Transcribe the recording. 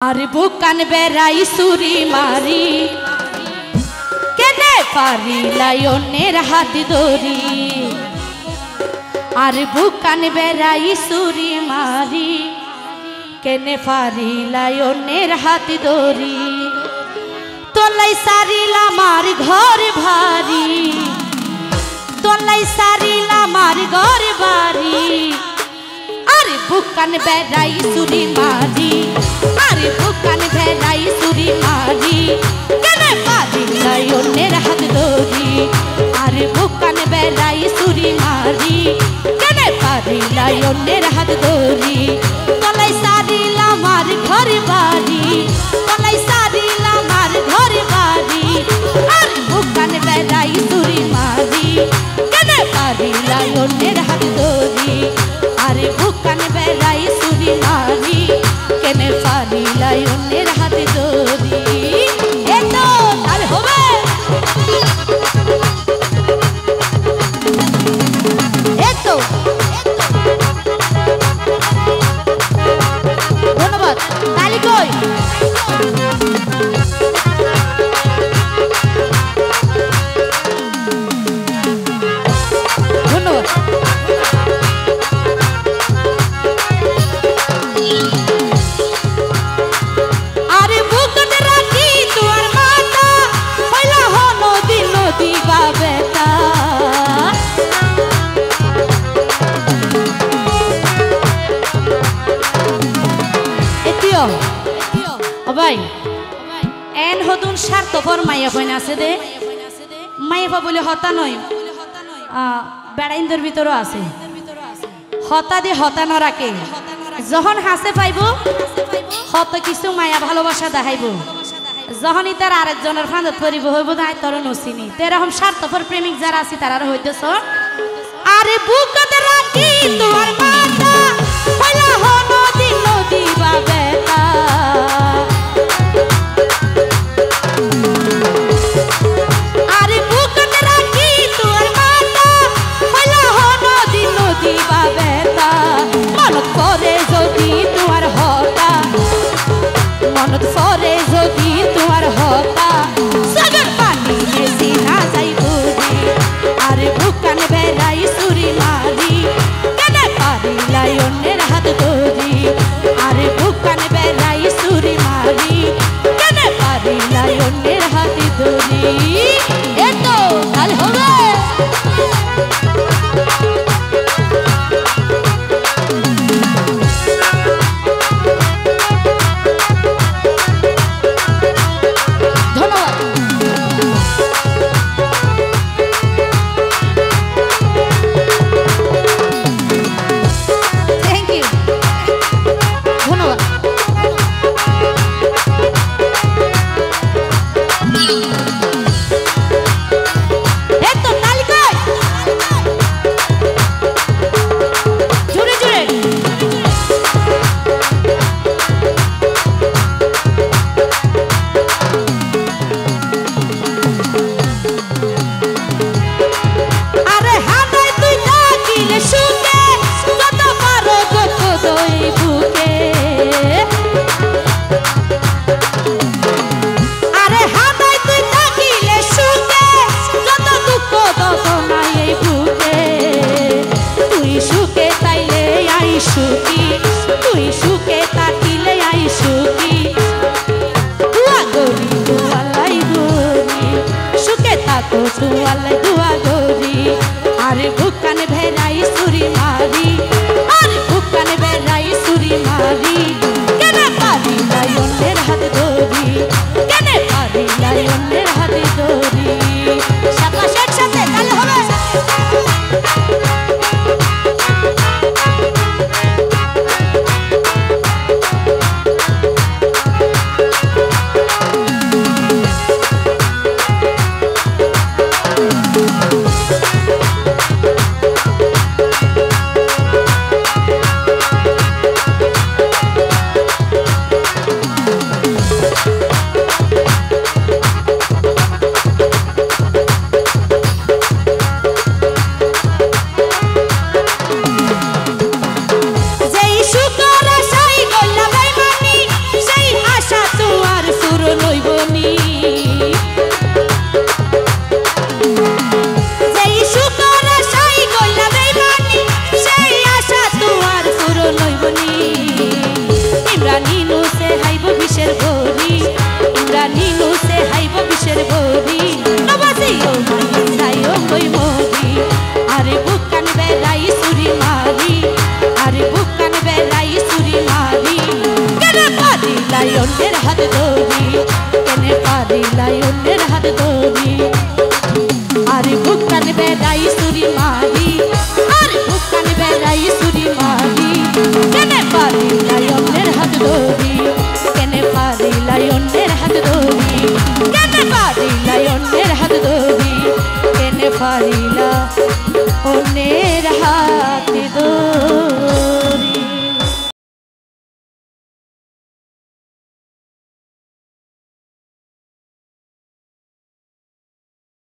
আর বুকান বেড়াই সুরি মারি। কেনে পারি লায়নের হাত ধরি। আর বুকান বেড়াই সুরি মারি। কেনে পারি লায়নের হাত ধরি। তোলাই সারিল আমার ঘর ভারি। তোলাই সারিল আমার ঘর বাড়ি আরে বুকান বেড়াই সুরি মারি। আরে বুকান বেড়াই সুরি মারি। কেন পারি লায়নের হাত ধরি। আরে বুকান বেড়াই সুরি মারি। কেন পারি লায়নের হাত ধরি। তলাই সারিল আমার ঘর বাড়ি। তলাই সারিল আমার ঘর বাড়ি। আর বুকান বেড়াই সুরি মারি। কেন পারি লায়নের হাত ধরি। আরে বুকান বেড়াই সুরি পারি লায়নের হাতে ধরি ভাই, এন হতুন স্বার্থপর মাইয়া আছে দে। মাইয়া বলে হতা নয়। বেড়াইন্দের ভিতরও আছে। হতা দিয়ে হতা নরাকে যখন হাসে পাইব, হত কিছু মায়া ভালোবাসা দেখাইব। যখনই তার আরেকজনের ফাঁদত পরিব, হইব না তোর নসিনি। তো স্বার্থপর প্রেমিক যারা আছে, তারা হইতেছ। আরে রাখি, তোমার মাতা হইলা হাত ধরি। এত কাল হবে। do i sua lei Thank পারি লায়নের হাত ধরি কেনে পারি লায়নের হাত